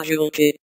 casualty.